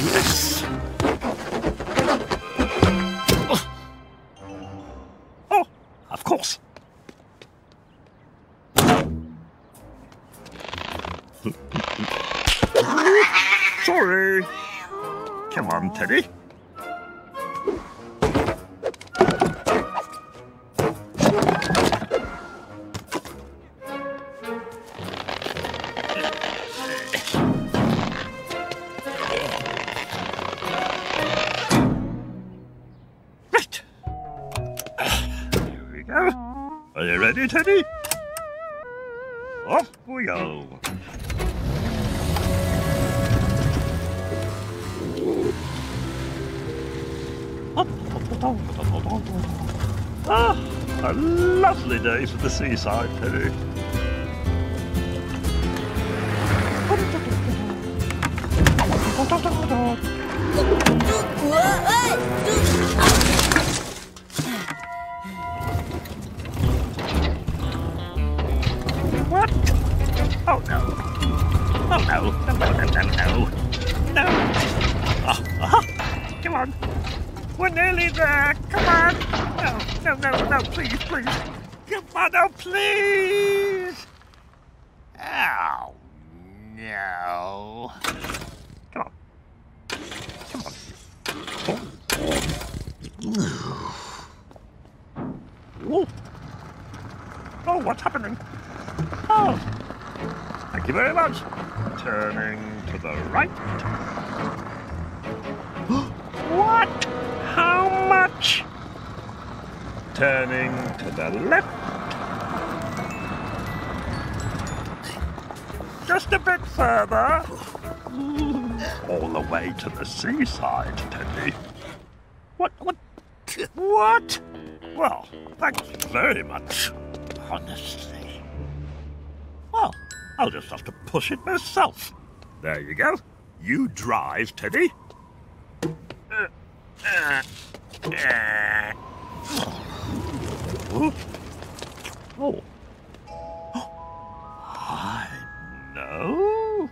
yes. The seaside, Teddy. On, no, please. Oh, no. Come on. Come on. Oh. Oh, what's happening? Oh. Thank you very much. Turning to the right. what? How much? Turning to the left. Just a bit further. All the way to the seaside, Teddy. What? What? What? Well, thanks very much. Honestly. Well, I'll just have to push it myself. There you go. You drive, Teddy. Uh, uh, uh. Oh. Oh. I know.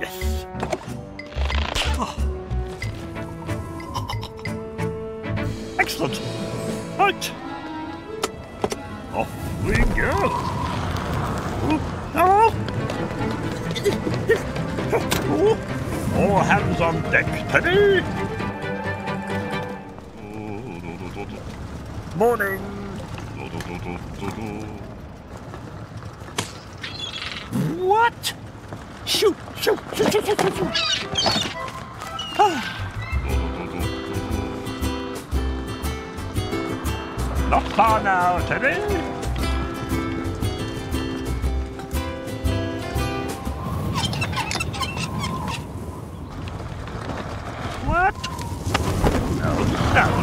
yes. Excellent. Right. Off we go. Oh, All hands on deck, Teddy. Morning. What? Shoot, shoot, shoot, shoot, shoot, shoot, shoot. Ah. Not far now, Teddy.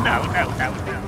No, no, no, no,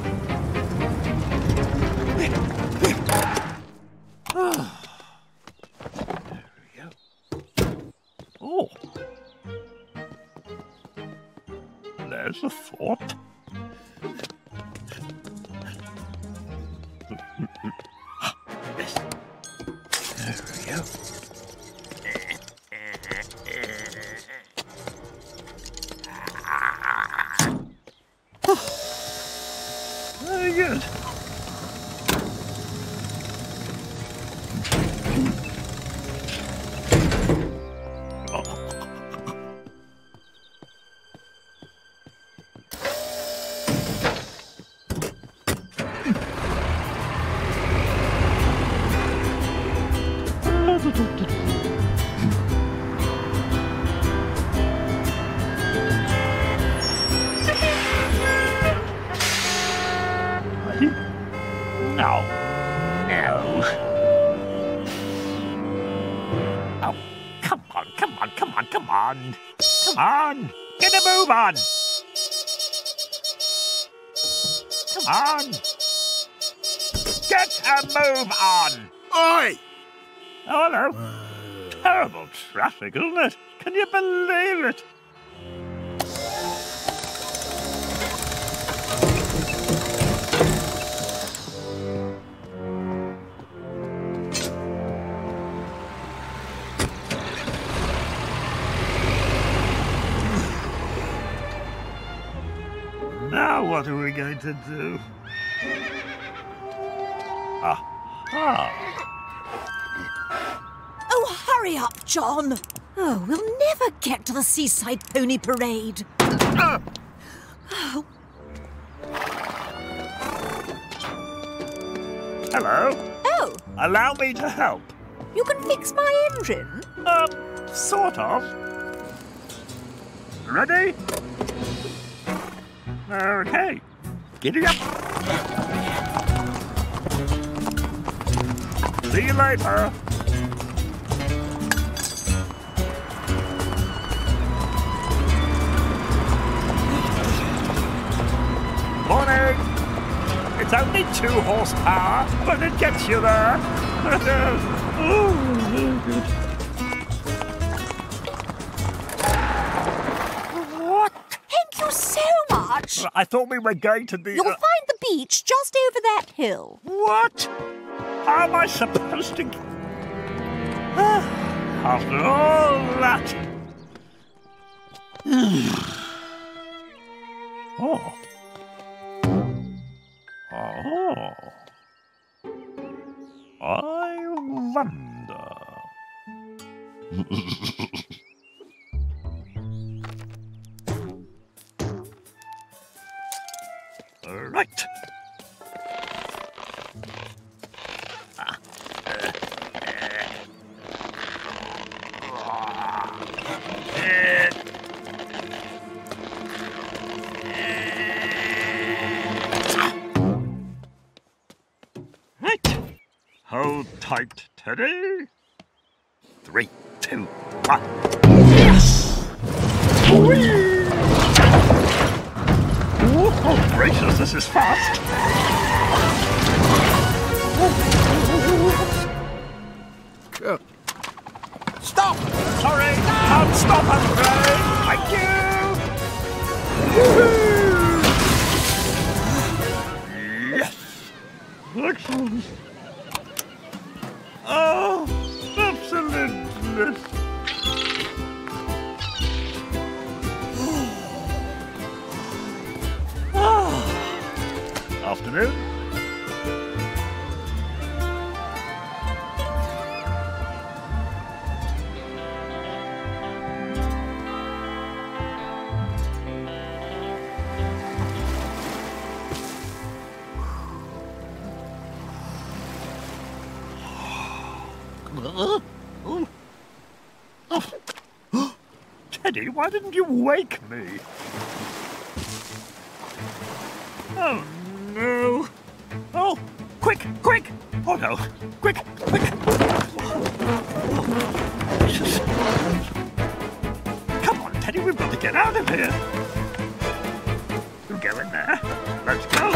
Terrible traffic, isn't it? Can you believe it? Now what are we going to do? Aha! Hurry up, John. Oh, we'll never get to the seaside pony parade. Hello. Oh, Allow me to help. you can fix my engine? Um, sort of. Ready? Okay. Giddy up. See you later. Morning. It's only two horsepower, but it gets you there. what? Thank you so much. I thought we were going to the. You'll uh, find the beach just over that hill. what? How am I supposed to? After all that. oh. Oh. I wonder. right. Tight, Teddy. Three, two, one. Yes! Whee! Oh, gracious, this is fast. Stop! Sorry, can't stop, I'm afraid. Thank you. Yes. Excellent. Afternoon. Teddy, why didn't you wake me? Oh, Oh, no. Quick, quick. Jesus. Come on, Teddy, we've got to get out of here. You go in there. Let's go.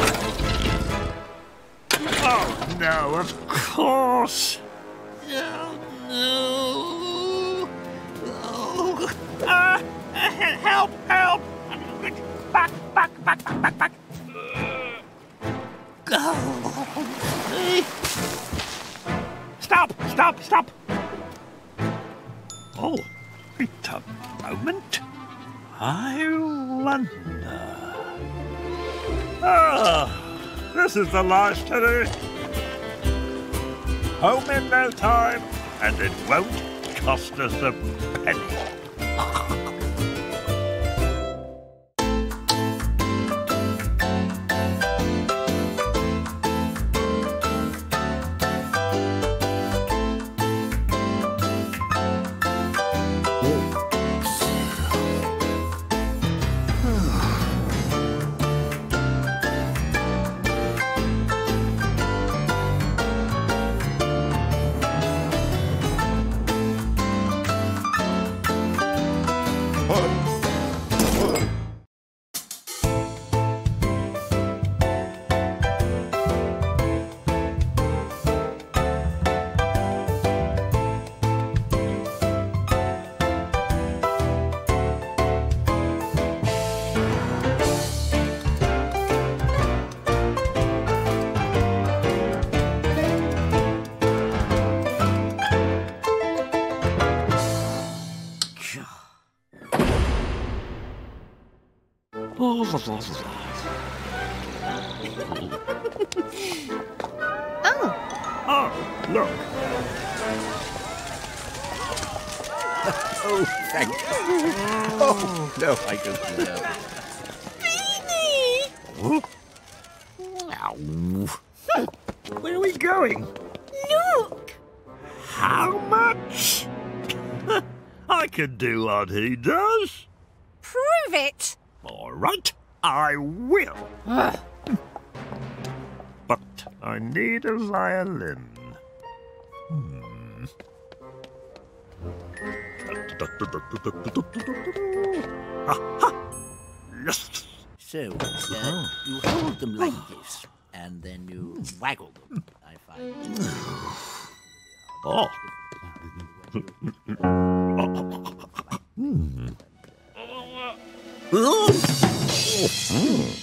Oh, no, of course. Oh, no. Oh. Ah, help, help. Back, back, back, back, back, back. Oh. Stop, stop. Oh, wait a moment. I wonder. Ah, this is the last today. Home in no time, and it won't cost us a penny. Oh, Oh, look. Oh, thank you. Oh, no, I don't know. Ow. Where are we going? look! How much? I can do what he does. Prove it! All right, I will. But I need a violin. Hmm. Yes. So, uh, you hold them like this, and then you waggle them, I find. Oh. Oh. Phew.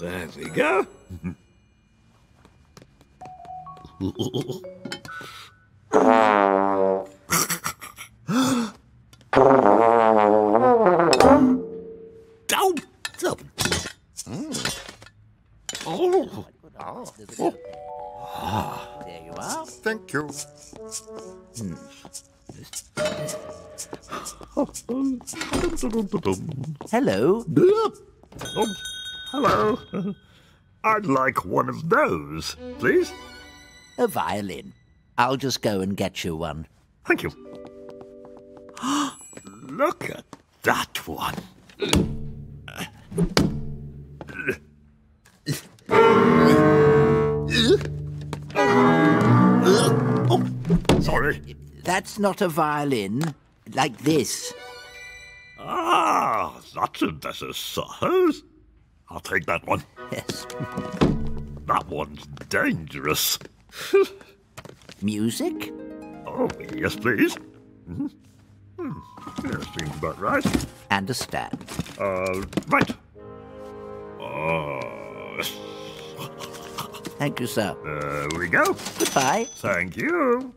There we go. Hello. Oh, hello. I'd like one of those, please. A violin. I'll just go and get you one. Thank you. Look at that one. Oh, sorry. That's not a violin. Like this. Ah, that's a better size. I'll take that one. Yes. That one's dangerous. Music? Oh, yes, please. Mhm. Hmm. Yeah, seems about right. And a stand. Uh, right. Uh, Thank you, sir. there we go. Goodbye. Thank you.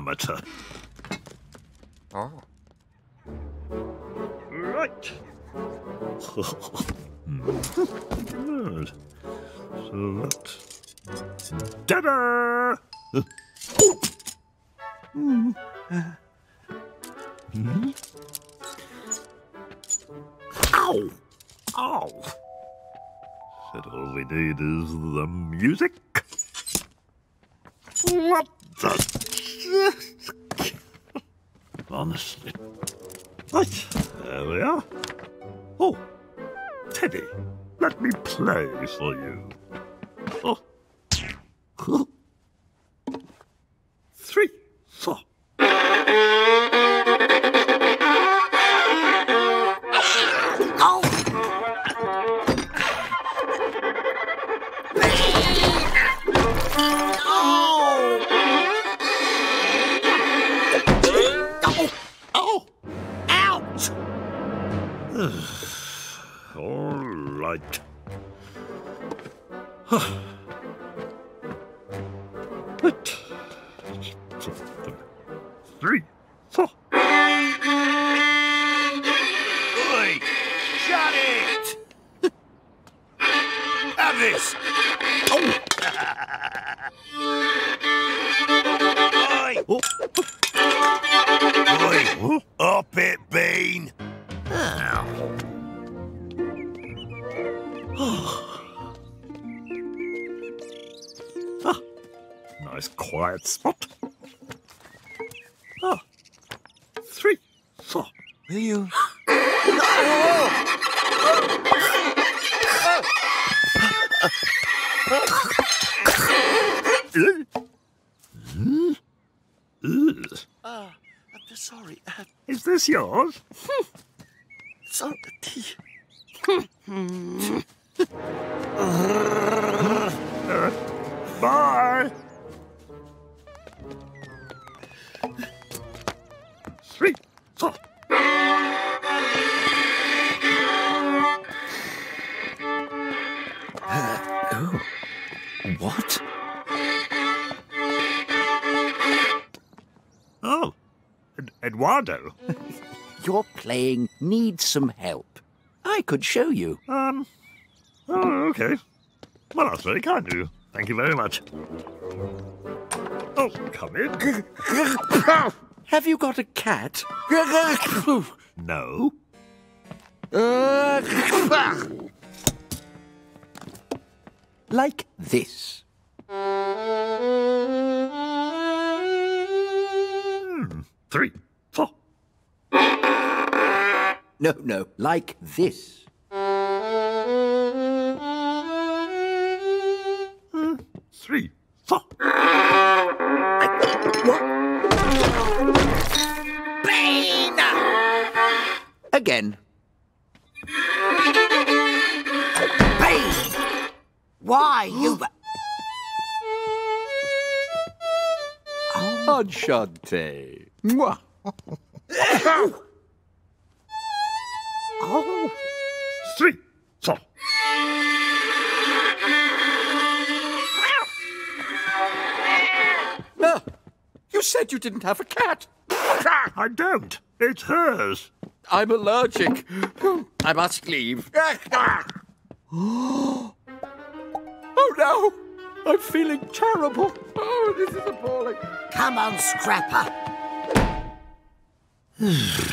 Amateur. Oh. Right. Good. So that's... Ta-da! Ow! Ow! Said all we need is the music. What the? Honestly. Right, there we are. Oh, Teddy, let me play for you. All Oh, what? Oh, Ed- Eduardo. Your playing needs some help. I could show you. Um. Oh, okay. Well, that's very kind of you. Thank you very much. Oh, come in. Have you got a cat? No. Like this. Hmm, three, four. No, no, like this. Hmm, three, four. Again. Why, you... oh. Enchante. Mwah. Oh, Three, four. Ah, you said you didn't have a cat. I don't. It's hers. I'm allergic. I must leave. oh no! I'm feeling terrible. Oh, this is appalling. come on, Scrapper.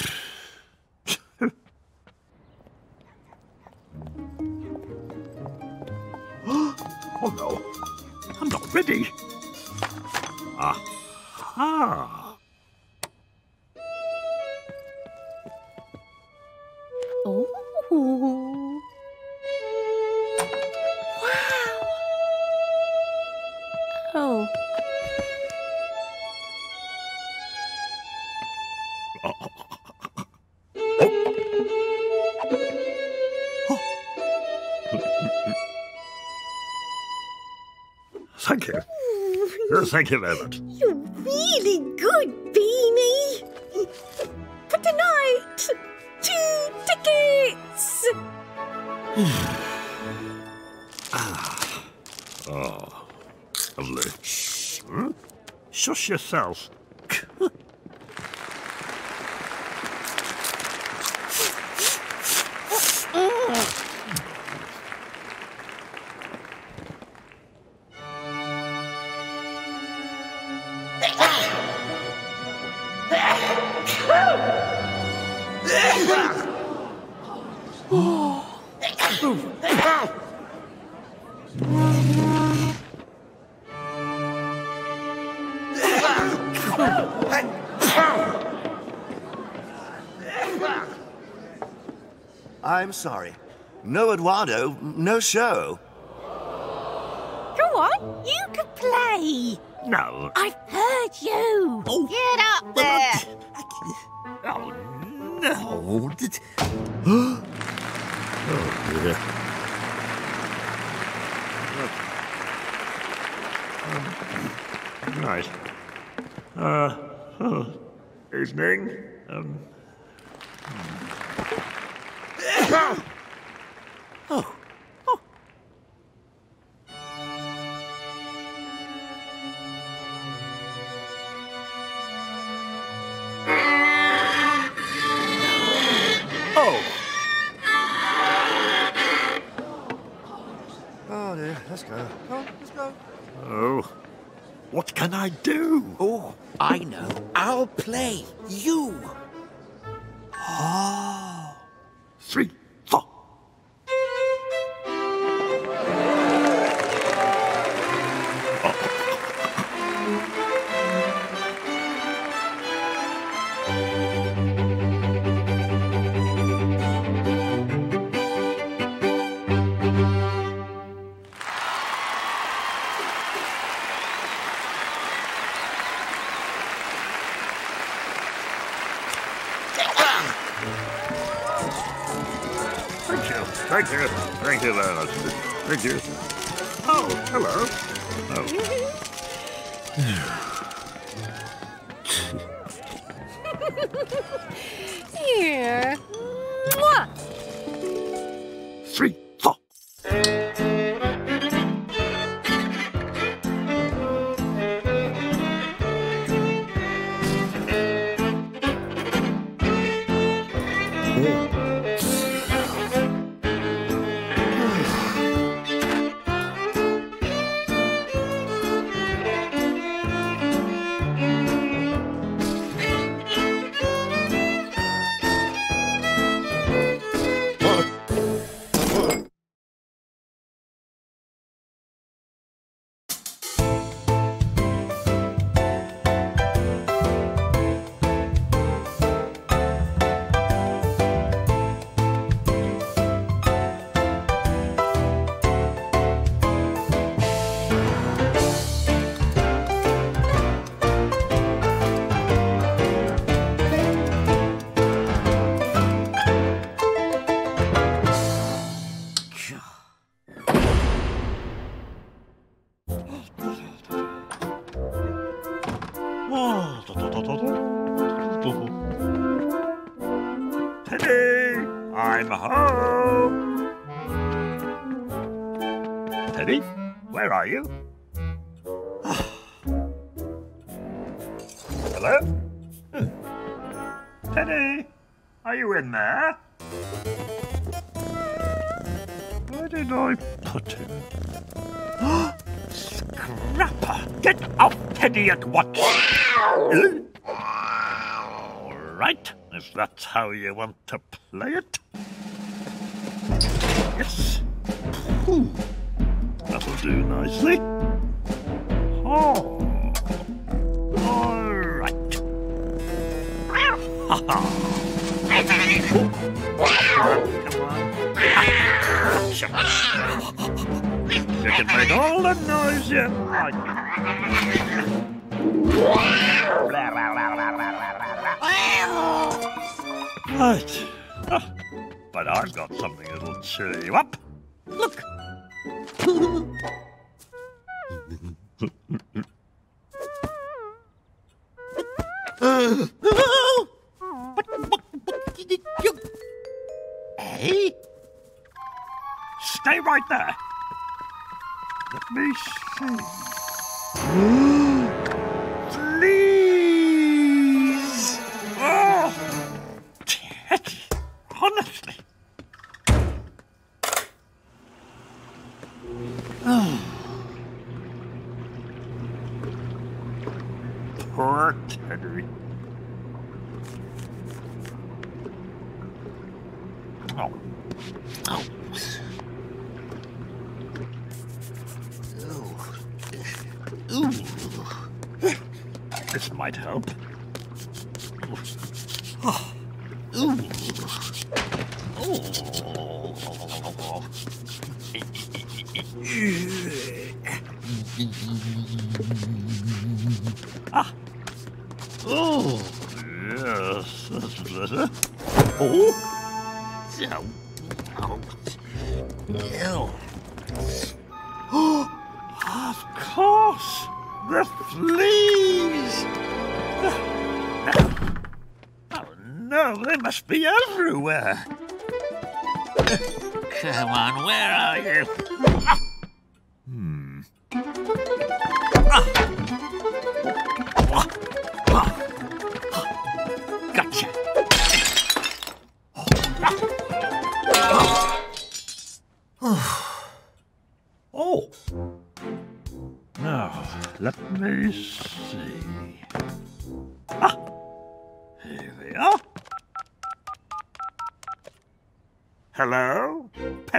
Thank you very much. You're really good, Beanie. For tonight, two tickets. ah. Oh, Lovely. Hmm? Shush yourself. I'm sorry. No Eduardo, no show. Go on, you can play. No. I've heard you. Oh. Get up there. Oh, no. oh, dear. Um, Right. Uh, oh, evening. Three, Thank are you? Hello? Hmm. Teddy, are you in there? Where did I put him? Scrapper! Get off Teddy at once! Hmm? All right, if that's how you want to play it. Yes. Ooh, that'll do nicely. Oh. All right. Ha ha. Come on. You can make all the noise you like. Right. But I've got something that'll cheer you up. Look. Stay right there. Let me see. Please! Oh! Honestly. Poor Teddy. Oh. Oh. フフフフフ。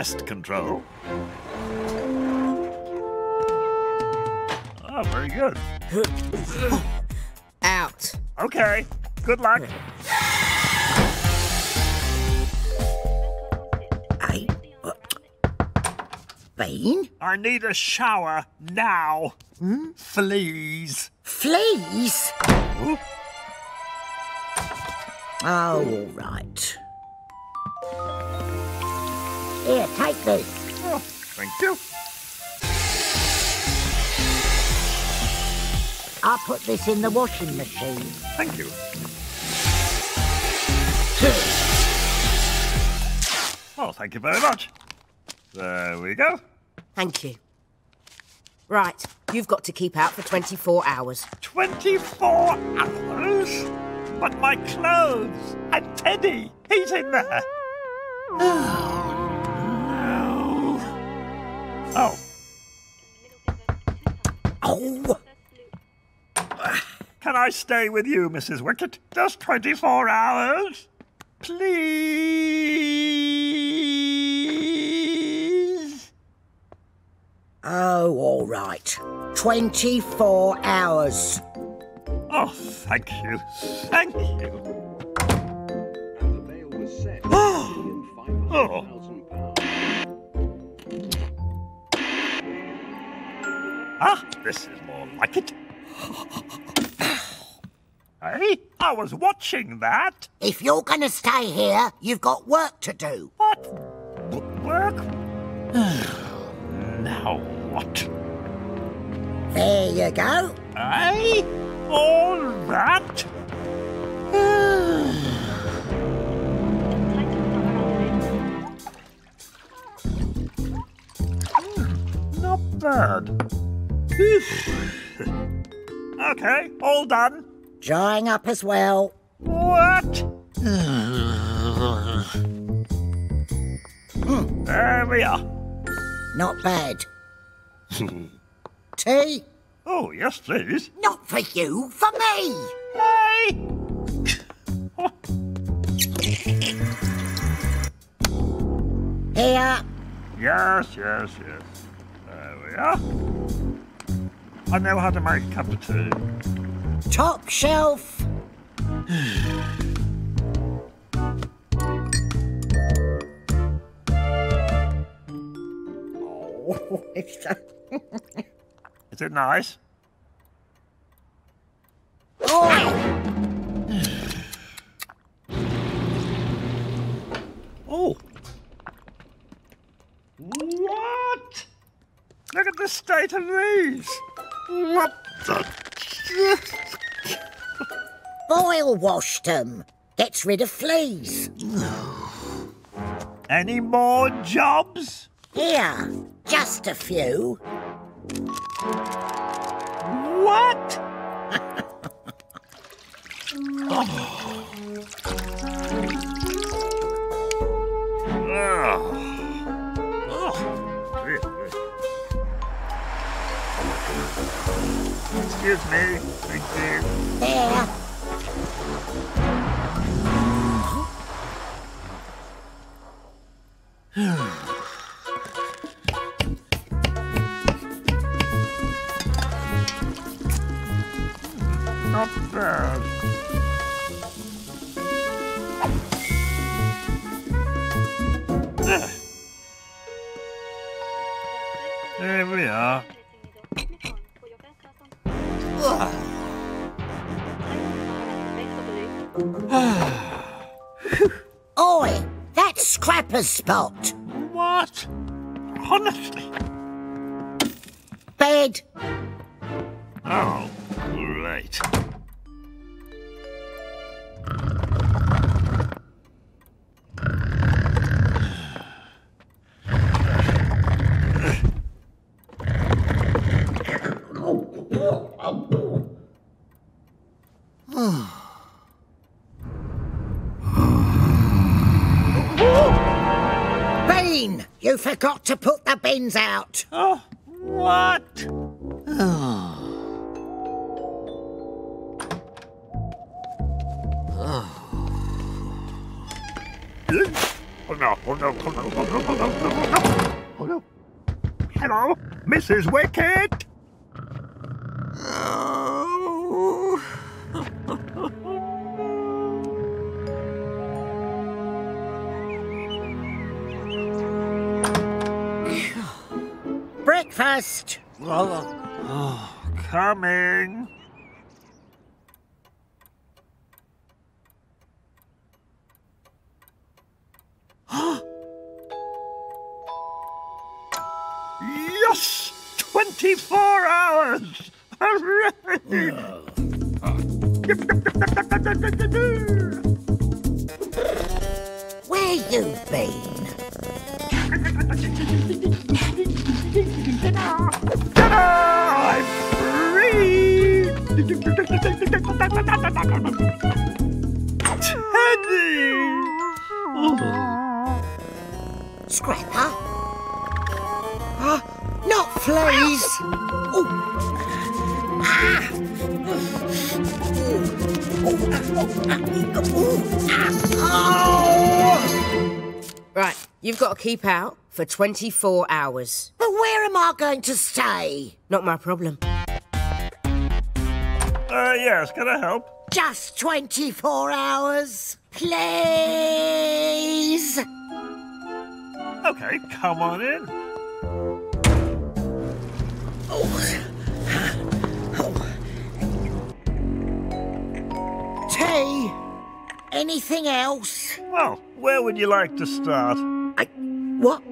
Pest control. Oh, very good. Out. Okay, good luck. Hey, what? Bean? I need a shower now. Hmm? Fleas. Fleas? Oh, all right. Here, take this. oh, thank you. I'll put this in the washing machine. Thank you. Oh, thank you very much. There we go. Thank you. Right, you've got to keep out for 24 hours. 24 hours? But my clothes and Teddy, he's in there. Oh, Oh, can I stay with you, Mrs. Wicket? Just 24 hours? Please? oh, all right. 24 hours. Oh, thank you. Thank you. and the bail was set Oh. Ah, this is more like it. hey, I was watching that. If you're going to stay here, you've got work to do. What? W work? now what? There you go. Hey, all that? Hmm, not bad. okay, all done. Drying up as well. What? there we are. Not bad. Tea? Oh, yes, please. Not for you, for me. Hey! Here. Yes, yes, yes. There we are. I know how to make a cup of tea. Top shelf. oh, it's so... Is it nice? Oh, Oh. What? Look at the state of these. Boil washed them. Gets rid of fleas. Any more jobs? Here, just a few. What? oh. Oh. Excuse me. Thank you. There. Not bad. Spot. What? Honestly? Bed. Oh, great. You forgot to put the bins out. Oh, what? Oh no, oh no, oh no, oh no, oh no, oh no, oh no. Hello, Mrs. Wicket? Breakfast. Oh, coming. yes! 24 hours! Hooray! Where you been? I'm free! Teddy! Not. Oh. Ah. Oh. Right, you've got to keep out for 24 hours. But I going to stay? Not my problem. Uh, yes, can I help? Just 24 hours? Please? Okay, come on in. Oh. oh. Tea? Anything else? Well, where would you like to start? I. What?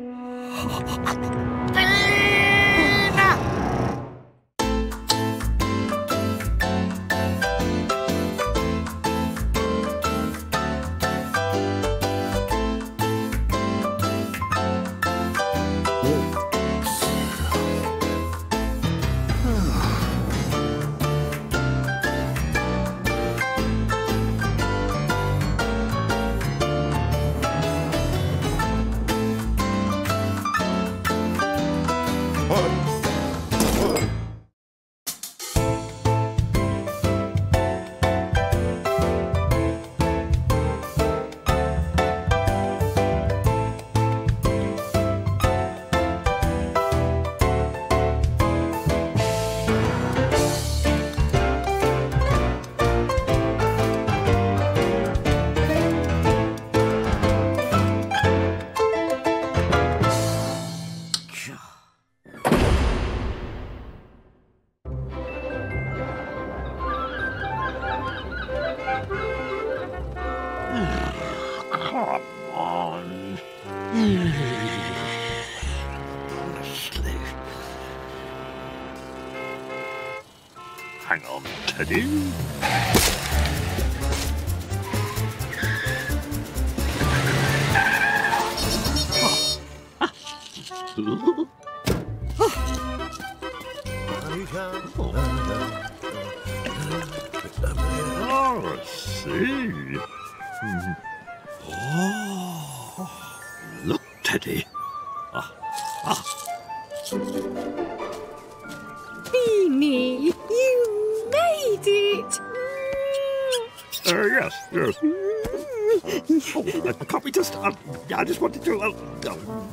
Just? Uh, I just wanted to. Uh, oh.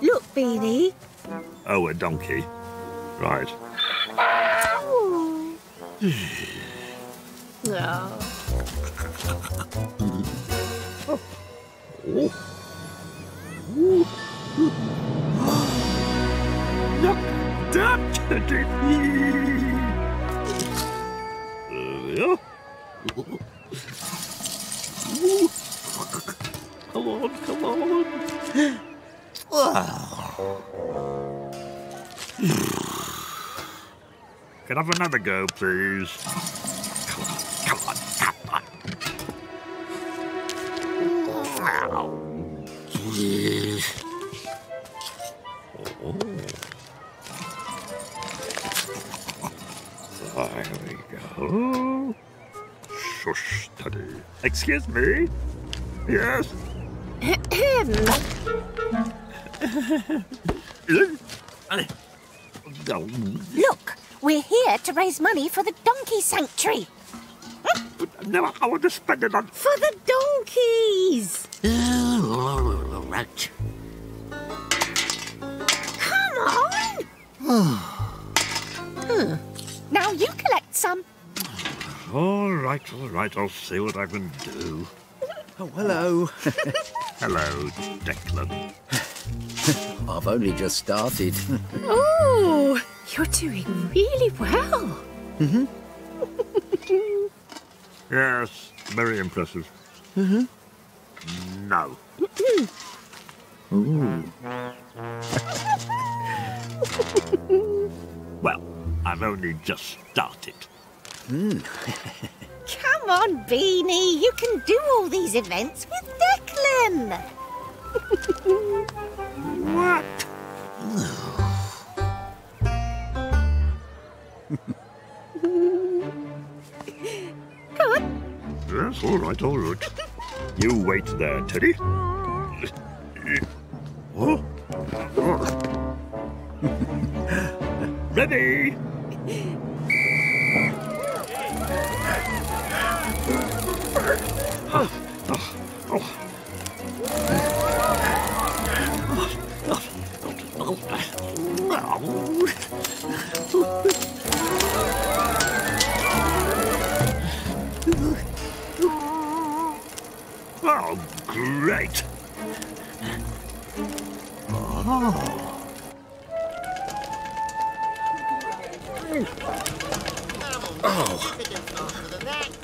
Look, Beanie. oh, a donkey. Right. Oh. oh. Look, that Teddy. There we are. Come on, come on. Can I have another go, please? Come on, come on, come on. Oh. There we go. Shush, Teddy. Excuse me? Yes? Look, we're here to raise money for the donkey sanctuary. But no, I want to spend it on. For the donkeys! right. Come on! Hmm. Now you collect some. All right, all right, I'll see what I can do. Oh, hello. Hello, Declan. I've only just started. Oh, you're doing really well. Mm hmm Yes, very impressive. Mm-hmm. No. well, I've only just started. Come on, Beanie. You can do all these events with Declan. What? Come on. Yes, all right, all right. You wait there, Teddy. Oh. Ready? Oh, oh, oh, oh.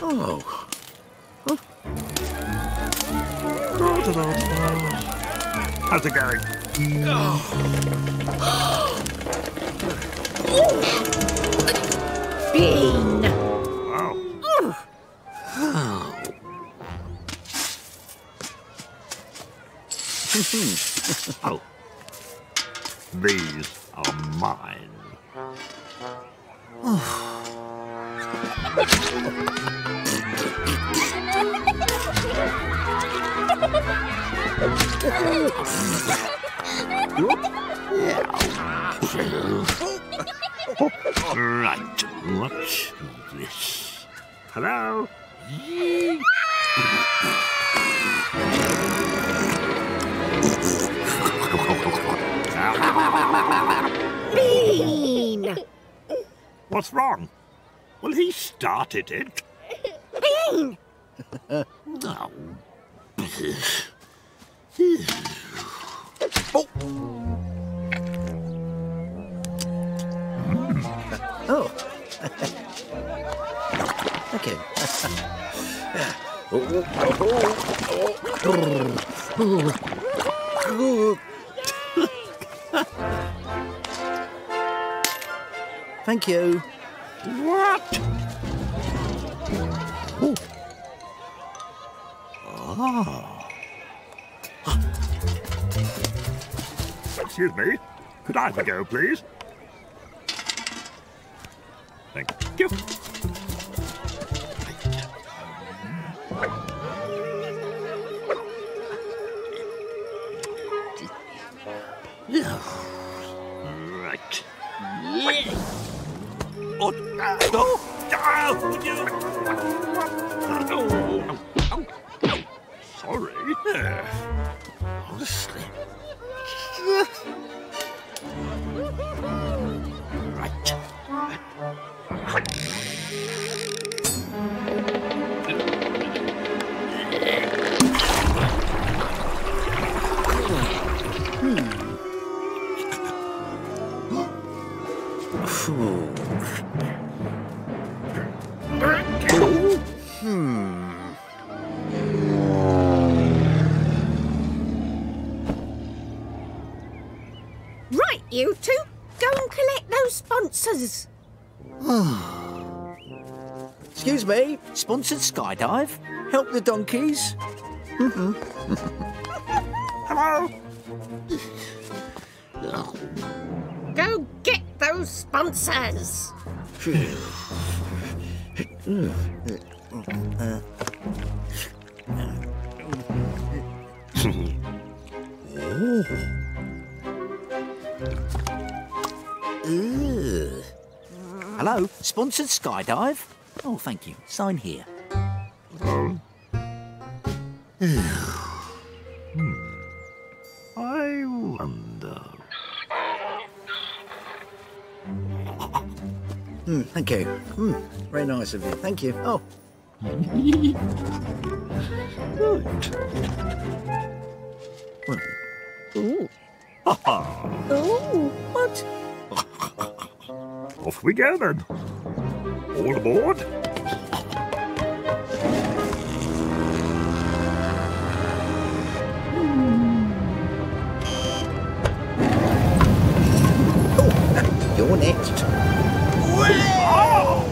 Oh, great. Oh, How's it going? Bean. Wow. oh. These are mine. Right, what's this? Hello? Bean! What's wrong? Well, he started it. Bean! Oh. Oh. Oh. okay. Thank you. What? Oh. Ah. Excuse me. Could I have a go, please? Thank you. You two, go and collect those sponsors. Excuse me. Sponsored skydive. Help the donkeys. Hello. Go get those sponsors. Oh. Hello, sponsored skydive. Oh, thank you. Sign here. I wonder. Mm, thank you. Mm, very nice of you. Thank you. Oh, Good. Ooh. Ha ha. Oh, what? Off we go then. All aboard. Oh, you're next. I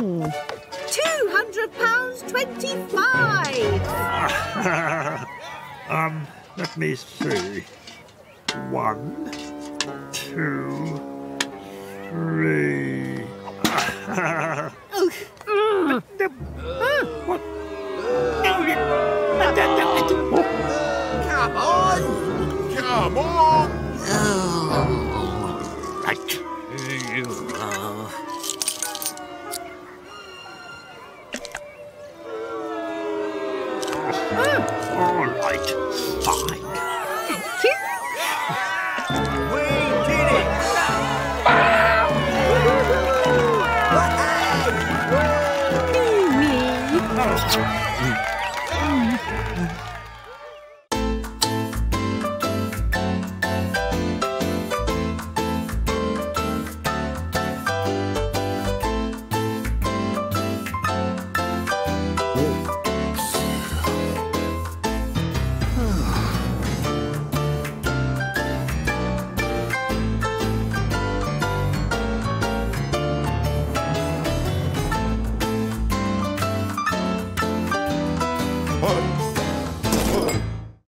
Two hundred pounds twenty-five. um, let me see. One, two, three. What? Come on! Come on! Right.